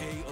Hey.